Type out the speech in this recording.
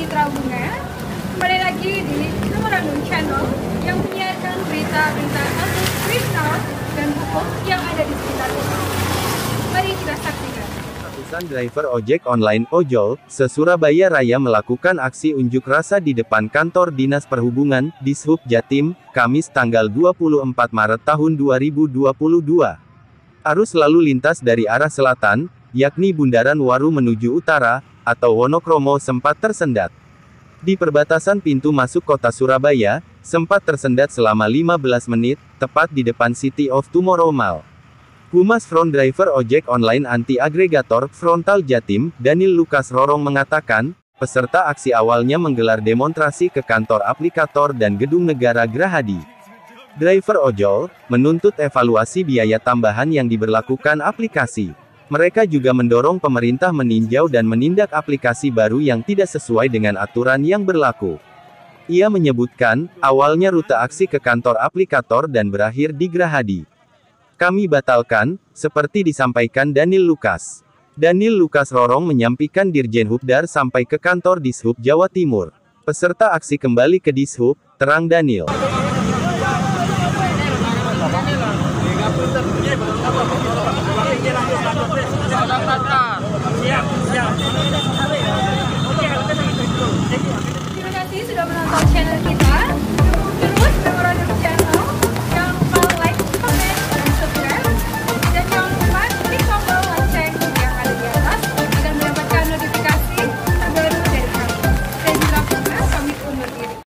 Citra Bunga. Kembali lagi di Memorandum Channel yang menyiarkan berita-berita kasus kriminal dan hukum yang ada di sekitar kita. Mari kita saksikan. Ratusan driver ojek online ojol, se-Surabaya Raya melakukan aksi unjuk rasa di depan kantor Dinas Perhubungan, Dishub Jatim, Kamis tanggal 24 Maret tahun 2022. Arus lalu lintas dari arah selatan, yakni Bundaran Waru menuju utara, atau Wonokromo sempat tersendat. Di perbatasan pintu masuk kota Surabaya, sempat tersendat selama 15 menit, tepat di depan City of Tomorrow Mall. Humas Front Driver Ojek Online Anti Agregator Frontal Jatim, Daniel Lukas Rorong mengatakan, peserta aksi awalnya menggelar demonstrasi ke kantor aplikator dan gedung negara Gerahadi. Driver ojol menuntut evaluasi biaya tambahan yang diberlakukan aplikasi. Mereka juga mendorong pemerintah meninjau dan menindak aplikasi baru yang tidak sesuai dengan aturan yang berlaku. Ia menyebutkan, awalnya rute aksi ke kantor aplikator dan berakhir di Gerahadi. Kami batalkan, seperti disampaikan Daniel Lukas. Daniel Lukas Rorong menyampaikan Dirjen Hubdar sampai ke kantor Dishub Jawa Timur. Peserta aksi kembali ke Dishub, terang Daniel.